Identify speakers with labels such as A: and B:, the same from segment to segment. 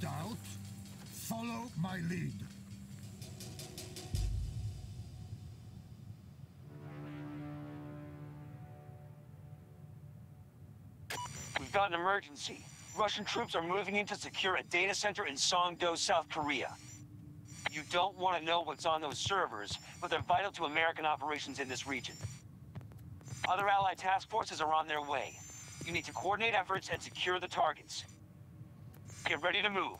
A: doubt, follow my lead.
B: We've got an emergency. Russian troops are moving in to secure a data center in Songdo, South Korea. You don't want to know what's on those servers, but they're vital to American operations in this region. Other Allied task forces are on their way. You need to coordinate efforts and secure the targets. Get ready to move.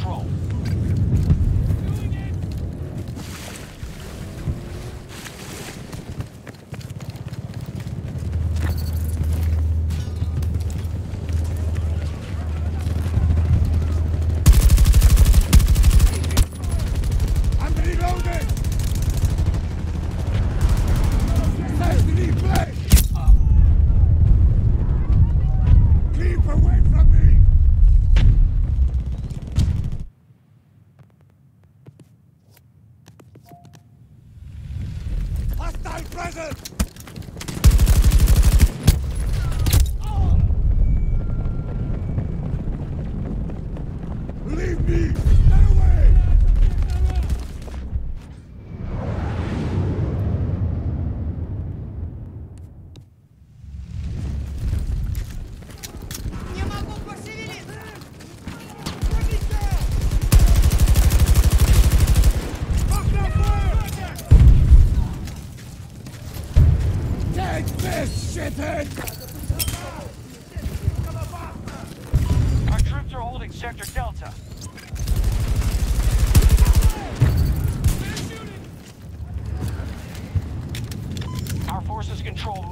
B: Control.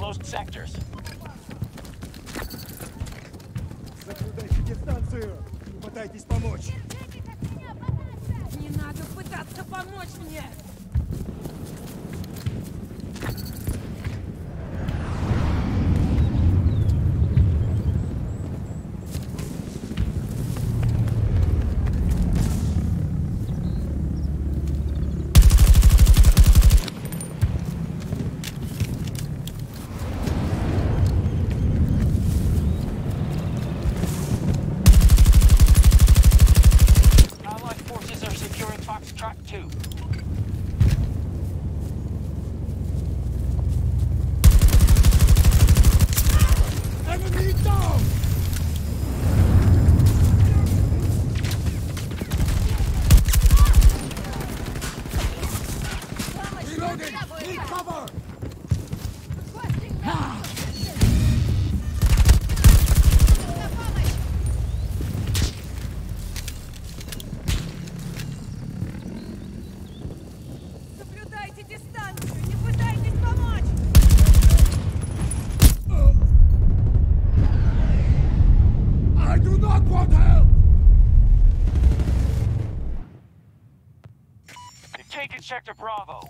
B: Most sectors.
C: Соблюдайте дистанцию! Не пытайтесь помочь!
D: Не надо пытаться помочь мне!
B: Sector Bravo.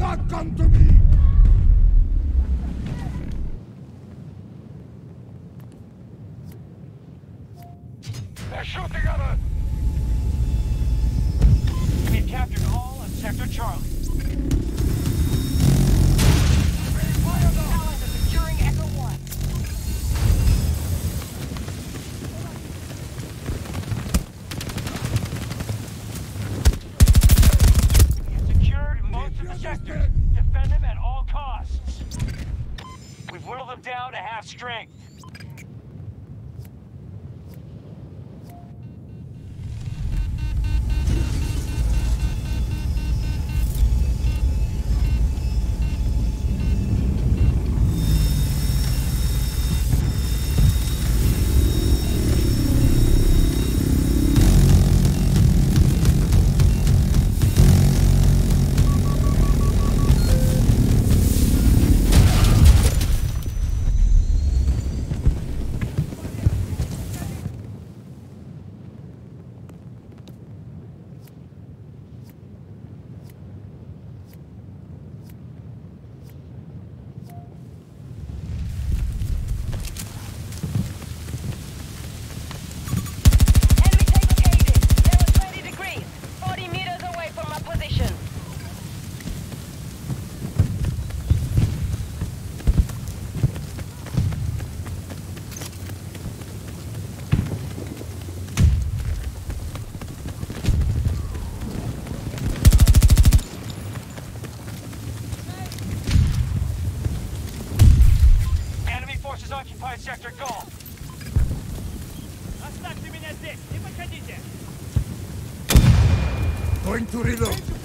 A: not come to me!
B: They're shooting at us! We've captured all of Sector Charlie. Pedro.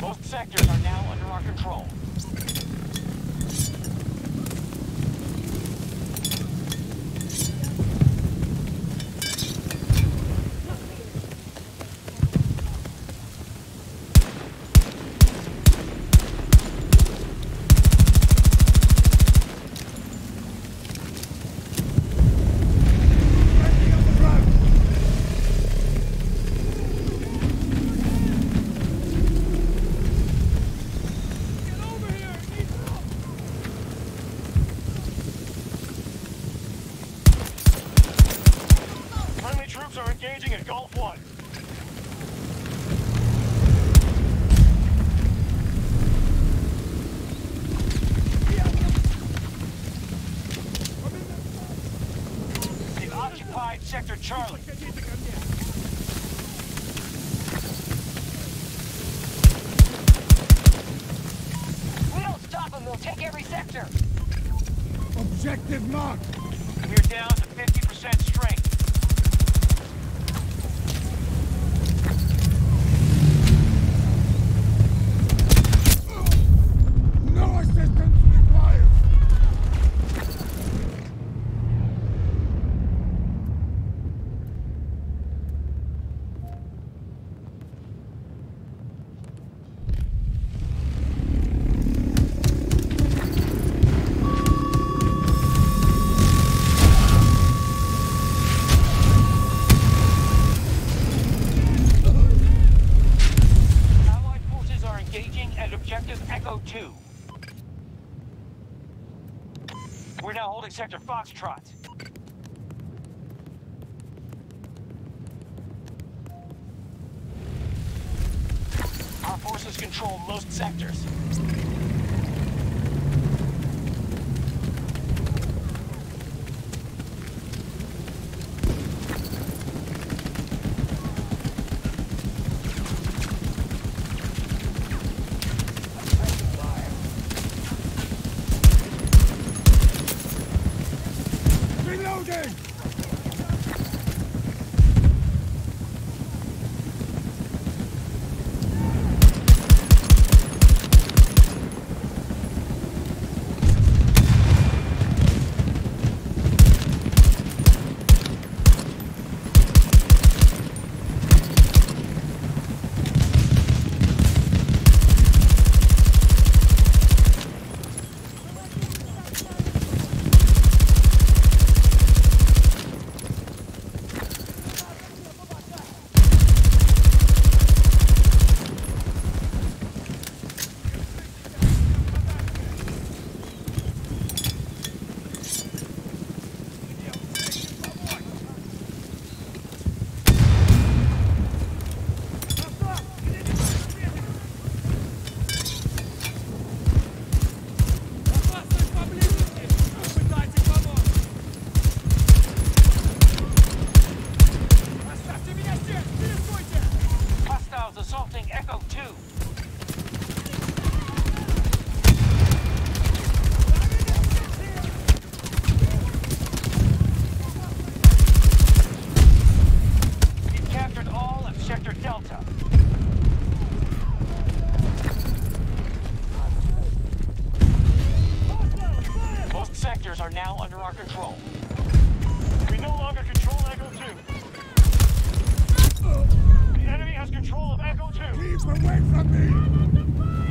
B: Both sectors are now under our control. Troops are engaging at Gulf 1. They've occupied Sector Charlie.
E: We don't stop them, We'll take every sector.
A: Objective marked.
B: We're down Let's. Our forces control most sectors. Away from me!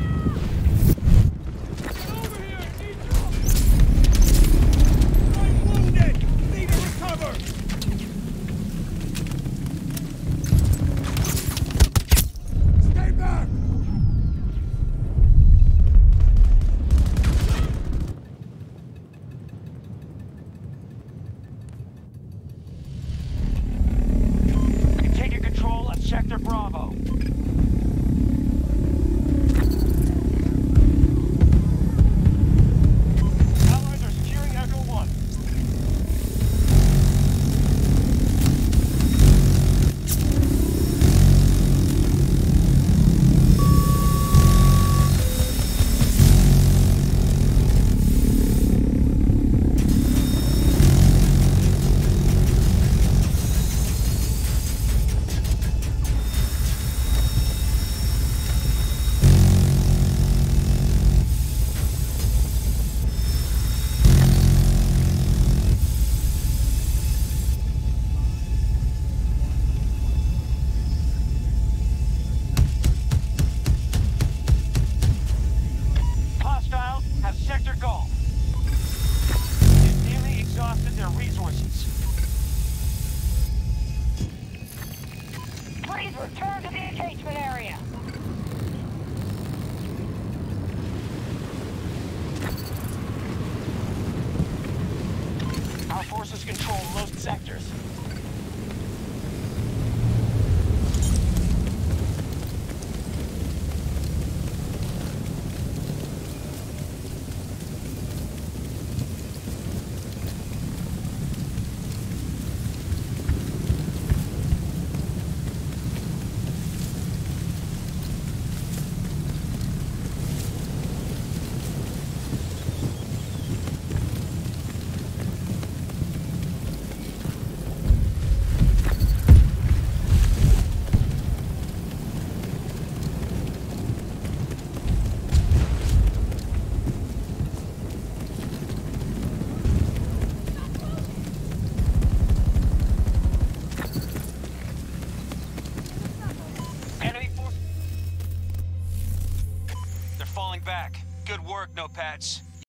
F: Force.